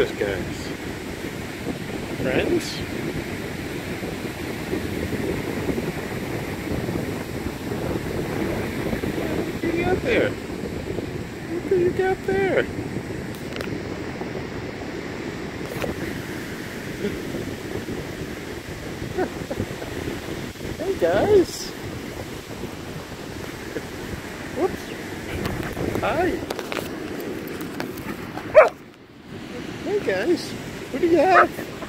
those guys. Friends? What do you got there? What do you got there? hey guys! Whoops! Hi! hey guys! What do you have?